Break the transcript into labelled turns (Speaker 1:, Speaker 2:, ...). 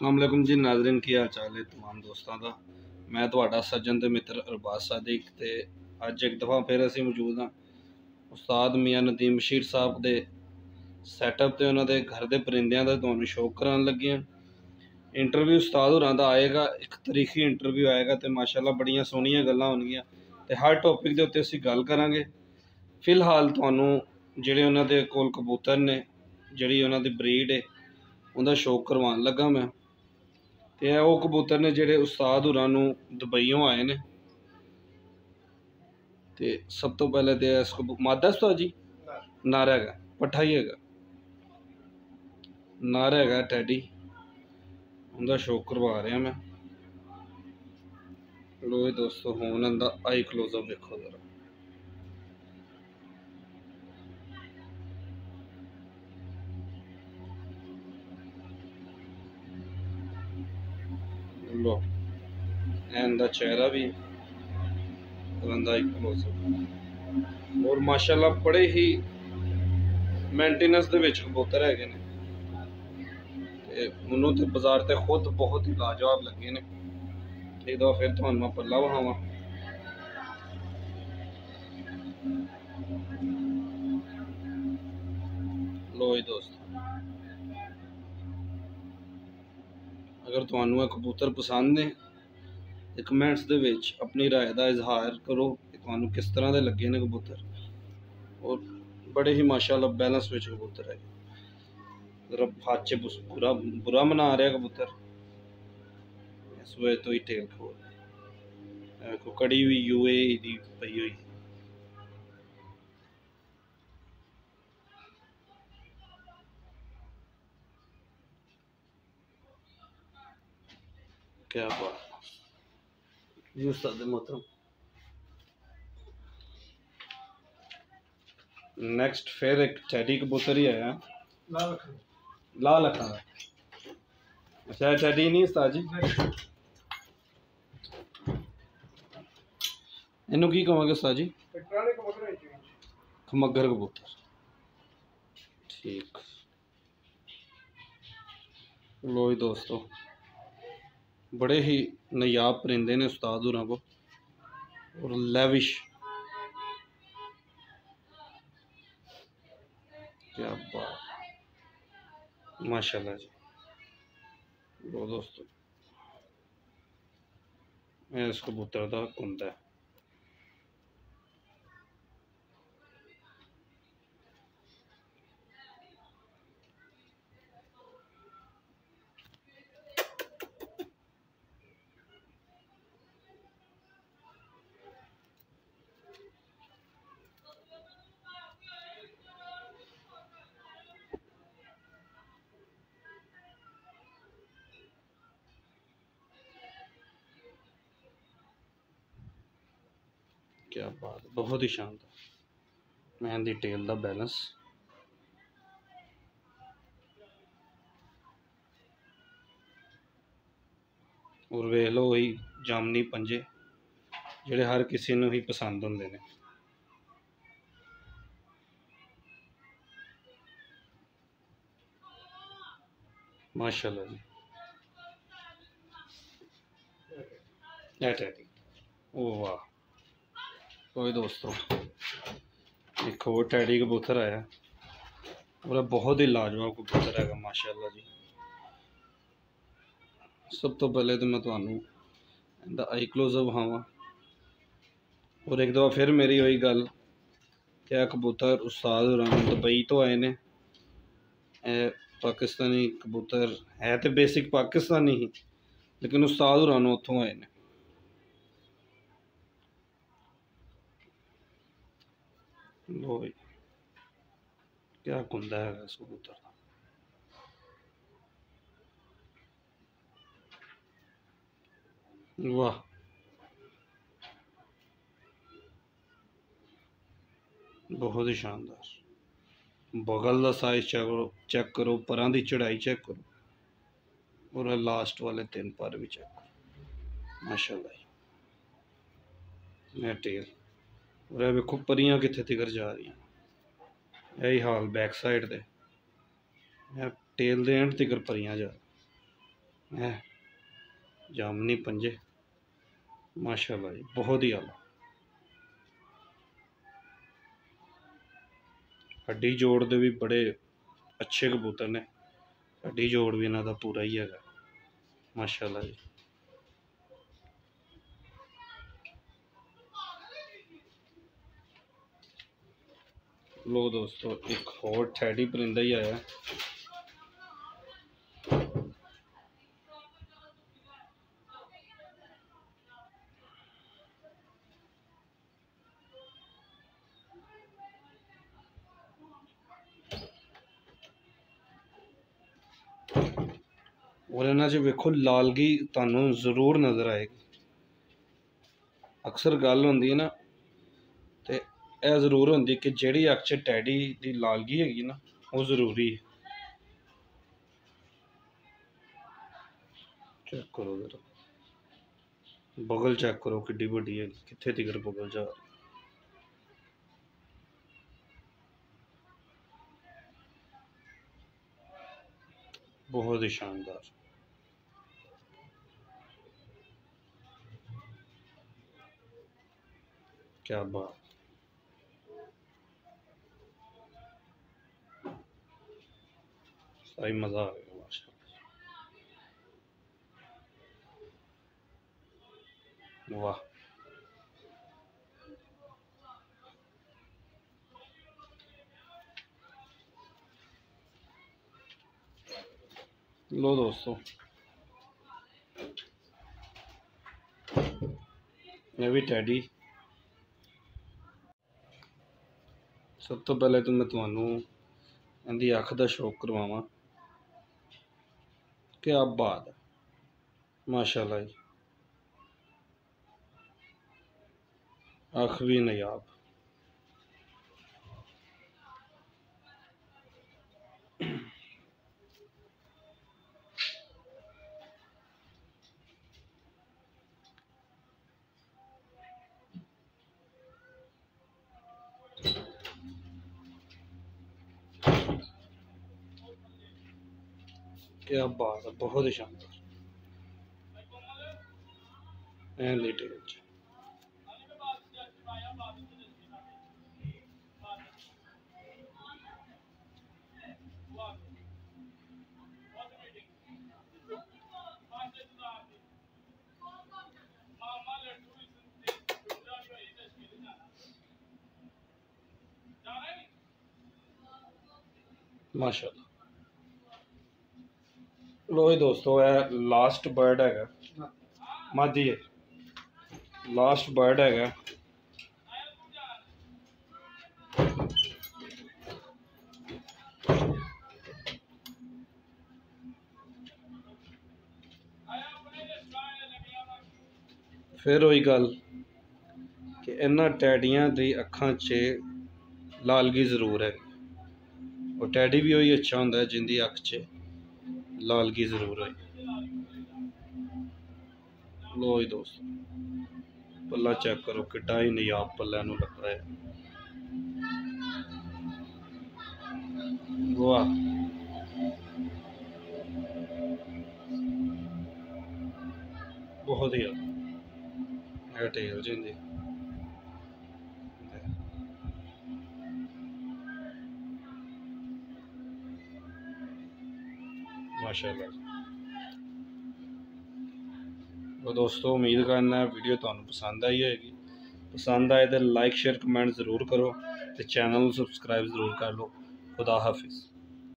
Speaker 1: ਅਸਲਾਮ ਅਲੈਕੁਮ ਜੀ ਨਾਜ਼ਰੀਨ ਕੀ ਹਾਲ ਚਾਲ ਹੈ तमाम ਦੋਸਤਾਂ ਦਾ ਮੈਂ ਤੁਹਾਡਾ ਸੱਜਣ ਤੇ ਮਿੱਤਰ ਅਰਬਾਜ਼ ਸਾਦਿਕ ਤੇ ਅੱਜ ਇੱਕ ਦਫਾ ਫਿਰ ਅਸੀਂ ਮੌਜੂਦ ਹਾਂ ਉਸਤਾਦ ਮੀਆਂ ਨਦੀਮ ਬਸ਼ੀਰ ਸਾਹਿਬ ਦੇ ਸੈਟਅਪ ਤੇ ਉਹਨਾਂ ਦੇ ਘਰ ਦੇ ਪਰਿੰਦਿਆਂ ਦਾ ਤੁਹਾਨੂੰ ਸ਼ੌਕ ਕਰਾਉਣ ਲੱਗੇ ਹਾਂ ਇੰਟਰਵਿਊ ਉਸਤਾਦ ਹੋਰਾਂ ਦਾ ਆਏਗਾ ਇੱਕ ਤਰੀਖੀ ਇੰਟਰਵਿਊ ਆਏਗਾ ਤੇ ਮਾਸ਼ਾਅੱਲਾ ਬੜੀਆਂ ਸੋਹਣੀਆਂ ਗੱਲਾਂ ਹੋਣਗੀਆਂ ਤੇ ਹਰ ਟੌਪਿਕ ਦੇ ਉੱਤੇ ਅਸੀਂ ਗੱਲ ਕਰਾਂਗੇ ਫਿਲਹਾਲ ਤੁਹਾਨੂੰ ਜਿਹੜੇ ਉਹਨਾਂ ਦੇ ਕੋਲ ਕਬੂਤਰ ਨੇ ਜਿਹੜੀ ਉਹਨਾਂ ਦੀ ਬਰੀਡ ਹੈ ਉਹਦਾ ਸ਼ੌਕ ਕਰਵਾਉਣ ਲੱਗਾ ਮੈਂ ਤੇ ਇਹ ਉਹ ਕਬੂਤਰ ਨੇ ਜਿਹੜੇ ਉਸਤਾਦ ਹੋਰਾਂ ਨੂੰ ਦੁਬਈੋਂ ਆਏ ਨੇ। ਤੇ ਸਭ ਤੋਂ ਪਹਿਲੇ ਤੇ ਇਸ ਕਬੂ ਮਾਦਾ ਉਸਤਾਦ ਜੀ? ਨਾਰਾ ਹੈਗਾ ਪੱਠਾ ਹੀ ਹੈਗਾ। ਨਾਰਾ ਹੈਗਾ ਟੈਡੀ। ਉਹਦਾ ਸ਼ੌਕ ਕਰਵਾ ਰਿਹਾ ਮੈਂ। ਲੋ ਦੋਸਤੋ, ਹੁਣ ਇਹਦਾ ਆਈ ਕਲੋਜ਼ਅਪ ਦੇਖੋ ਜ਼ਰਾ। ਭੈਣ ਦਾ ਚਿਹਰਾ ਵੀ ਬੰਦਾ ਇੱਕ ਹੋ ਸਕਦਾ ਔਰ ਮਾਸ਼ਾਅੱਲਾ ਬੜੇ ਹੀ ਮੇਨਟੇਨੈਂਸ ਦੇ ਵਿੱਚ ਕਬੂਤਰ ਹੈਗੇ ਨੇ। ਤੇ ਉਹਨੂੰ ਬਾਜ਼ਾਰ ਤੇ ਖੁਦ ਬਹੁਤ ਹੀ ਲਾਜਵਾਬ ਲੱਗੇ ਨੇ। ਇਹਦਾ ਫਿਰ ਤੁਹਾਨੂੰ ਮੈਂ ਪੱਲਾ ਵਹਾਵਾਂ ਲੋਈ ਦੋਸਤ। ਅਗਰ ਤੁਹਾਨੂੰ ਇਹ ਕਬੂਤਰ ਪਸੰਦ ਨੇ ਤੇ ਕਮੈਂਟਸ ਦੇ ਵਿੱਚ ਆਪਣੀ رائے ਦਾ ਇਜ਼ਹਾਰ ਕਰੋ ਕਿ ਤੁਹਾਨੂੰ ਕਿਸ ਤਰ੍ਹਾਂ ਦੇ ਲੱਗੇ ਨੇ ਕਬੂਤਰ। ਔਰ ਬੜੇ ਹੀ ਮਾਸ਼ਾਅੱਲਾ ਬੈਲੈਂਸ ਵਿੱਚ ਕਬੂਤਰ ਹੈ। ਰੱਬ ਹਾਚੇ ਬੁਰਾ ਬੁਰਾ ਮਨਾ ਰਿਹਾ ਕਬੂਤਰ। ਇਸ ਵੇ ਤੋਂ ਹੀ ਟੇਲ ਖੋਲ। ਕੋ ਕੜੀ ਵੀ ਯੂਏ ਦੀ ਪਈ ਹੋਈ। ਕਿਆ ਬਾਤ। ਜੀ ਉਸਤਾਦ ਮੋਹਤਰਮ ਨੈਕਸਟ ਫਿਰ ਇੱਕ ਟੈਡੀ ਕਬੂਤਰ ਹੀ ਆਇਆ ਲਾਲ ਅੱਖਾਂ ਲਾਲ ਅੱਖਾਂ ਅੱਛਾ ਟੈਡੀ ਨਹੀਂ ਉਸਤਾਦ ਜੀ ਇਹਨੂੰ ਕੀ ਕਹਾਂਗੇ ਉਸਤਾਦ ਜੀ ਟਕਰਾਣੇ ਕਬੂਤਰ ਠੀਕ ਲੋ ਦੋਸਤੋ बड़े ही नयाब परिंदे ने उस्ताद होना वो, और लेविश। क्या बात। माशाल्लाह जी। लो दोस्तों इस कबूतर का कुंदा ਕੀ ਬਾਤ, ਬਹੁਤ ਹੀ ਸ਼ਾਨਦਾਰ। ਮਹਿੰਦੀ ਟੇਲ ਦਾ ਬੈਲੈਂਸ ਔਰ ਵੇਖ ਲਓ ਜਾਮਨੀ ਪੰਜੇ, ਜਿਹੜੇ ਹਰ ਕਿਸੇ ਨੂੰ ਹੀ ਪਸੰਦ ਹੁੰਦੇ ਨੇ। ਮਾਸ਼ਾਅੱਲਾ ਜੀ। ਐਟੈਟਿਕ ਉਹ ਵਾਹ। ਕੋਈ ਦੋਸਤੋ, ਇੱਕ ਹੋਰ ਟੈਡੀ ਕਬੂਤਰ ਆਇਆ। ਉਹਦਾ ਬਹੁਤ ਹੀ ਲਾਜਵਾਬ ਕਬੂਤਰ ਹੈਗਾ, ਮਾਸ਼ਾਅੱਲਾ ਜੀ। ਸਭ ਤੋਂ ਪਹਿਲੇ ਤਾਂ ਮੈਂ ਤੁਹਾਨੂੰ ਇਹਦਾ ਆਈ ਕਲੋਜ਼ਅਪ ਵਿਖਾਵਾਂ। ਔਰ ਇੱਕ ਦੋ ਫਿਰ ਮੇਰੀ ਹੋਈ ਗੱਲ ਕਿ ਇਹ ਕਬੂਤਰ ਉਸਤਾਦ ਹੋਰਾਂ ਦੁਬਈ ਤੋਂ ਆਏ ਨੇ। ਇਹ ਪਾਕਿਸਤਾਨੀ ਕਬੂਤਰ ਹੈ ਤੇ ਬੇਸਿਕ ਪਾਕਿਸਤਾਨੀ ਹੀ, ਲੇਕਿਨ ਉਸਤਾਦ ਹੋਰਾਂ ਉੱਥੋਂ ਆਏ ਨੇ। ਲੋ ਬਈ ਕਿਆ ਕੁੰਦਾ ਹੈਗਾ ਕਬੂਤਰ ਦਾ ਵਾਹ ਬਹੁਤ ਹੀ ਸ਼ਾਨਦਾਰ ਬਗਲ ਦਾ ਸਾਈਜ਼ ਚੈੱਕ ਕਰੋ ਚੈੱਕ ਕਰੋ ਪਰਾਂ ਦੀ ਚੜਾਈ ਚੈੱਕ ਕਰੋ ਔਰ ਲਾਸਟ ਵਾਲੇ ਤਿੰਨ ਪਰ ਵੀ ਚੈੱਕ ਕਰੋ ਮਾਸ਼ਾਅੱਲਾ ਇਹ ਟੇਲ ਔਰ ਇਹ ਵੇਖੋ ਪਰੀਆਂ ਕਿੱਥੇ ਤਿਕਰ ਜਾ ਰਹੀਆਂ। ਇਹੀ ਹਾਲ ਬੈਕ ਸਾਈਡ ਤੇ। ਇਹ ਟੇਲ ਦੇ ਐਂਡ ਤਿਕਰ ਪਰੀਆਂ ਜਾ। ਹੈ ਜਾਮਨੀ ਪੰਜੇ। ਮਾਸ਼ਾਅੱਲਾ ਜੀ, ਬਹੁਤ ਹੀ ਆਲਾ ਹੱਡੀ ਜੋੜ ਦੇ ਵੀ ਬੜੇ ਅੱਛੇ ਕਬੂਤਰ ਨੇ। ਹੱਡੀ ਜੋੜ ਵੀ ਇਹਨਾਂ ਦਾ ਪੂਰਾ ਹੀ ਹੈਗਾ। ਮਾਸ਼ਾਅੱਲਾ ਜੀ। ਲੋ ਦੋਸਤੋ, ਇੱਕ ਹੋਰ ਟੈਡੀ ਪਰਿੰਦਾ ਹੀ ਆਇਆ। ਔਰ ਇਹਨਾਂ 'ਚ ਵੇਖੋ, ਲਾਲਗੀ ਤੁਹਾਨੂੰ ਜ਼ਰੂਰ ਨਜ਼ਰ ਆਏਗੀ। ਅਕਸਰ ਗੱਲ ਹੁੰਦੀ ਹੈ ਨਾ, ਤੇ ਇਹ ਜ਼ਰੂਰ ਹੁੰਦੀ ਕਿ ਜਿਹੜੀ ਅੱਖ 'ਚ ਟੈਡੀ ਦੀ ਲਾਲਗੀ ਹੈਗੀ ਨਾ, ਉਹ ਜ਼ਰੂਰੀ ਹੈ। ਚੈੱਕ ਕਰੋ ਜ਼ਰਾ। ਬਗਲ ਚੈੱਕ ਕਰੋ ਕਿੱਡੀ ਵੱਡੀ ਹੈ ਕਿੱਥੇ ਤੀਕਰ ਬਗਲ ਜਾ ਬਹੁਤ ਹੀ ਸ਼ਾਨਦਾਰ। ਕੀ ਬਾਤ। सही मज़ा आ गया माशा वाह लो दोस्तों ਇਹ ਵੀ ਟੈਡੀ ਸਭ ਤੋਂ ਪਹਿਲੇ ਤਾਂ ਮੈਂ ਤੁਹਾਨੂੰ ਇਹਦੀ ਅੱਖ ਦਾ ਸ਼ੌਕ ਕਰਵਾਵਾਂ ਕੀ ਬਾਤ ਹੈ। ਮਾਸ਼ਾਅੱਲਾ ਜੀ। ਅੱਖ ਵੀ ਨਾਯਾਬ। क्या बात है बहुत ही शानदार। माशाल्लाह। ਲੋ ਜੀ ਦੋਸਤੋ, ਇਹ ਲਾਸਟ ਬਰਡ ਹੈਗਾ। ਮਾਦੀ ਹੈ। ਲਾਸਟ ਬਰਡ ਹੈਗਾ। ਫਿਰ ਹੋਈ ਗੱਲ ਕਿ ਇਹਨਾਂ ਟੈਡੀਆਂ ਦੀ ਅੱਖਾਂ 'ਚ ਲਾਲਗੀ ਜ਼ਰੂਰ ਹੈ। ਉਹ ਟੈਡੀ ਵੀ ਉਹੀ ਅੱਛਾ ਹੁੰਦਾ ਜਿੰਦੀ ਅੱਖ 'ਚ। ਲਾਲਗੀ ਜ਼ਰੂਰ ਹੋਈ ਲੋ ਜੀ ਦੋਸਤੋ ਪੱਲਾ ਚੈੱਕ ਕਰੋ ਕਿੱਡਾ ਹੀ ਨਿਆਬ ਪੱਲਿਆਂ ਨੂੰ ਲੱਗ ਰਿਹਾ ਹੈ ਵਾਹ ਬਹੁਤ ਹੀ ਆ ਇਹ ਟੇਲ ਜਿੰਦੀ ਮਾਸ਼ਾਅੱਲਾ ਉਹ ਦੋਸਤੋ ਉਮੀਦ ਕਰਨਾ ਵੀਡੀਓ ਤੁਹਾਨੂੰ ਪਸੰਦ ਆਈ ਹੋਵੇਗੀ ਪਸੰਦ ਆਏ ਤਾਂ ਲਾਈਕ ਸ਼ੇਅਰ ਕਮੈਂਟ ਜ਼ਰੂਰ ਕਰੋ ਤੇ ਚੈਨਲ ਨੂੰ ਸਬਸਕ੍ਰਾਈਬ ਜ਼ਰੂਰ ਕਰ ਲਓ ਖੁਦਾ ਹਾਫਿਜ਼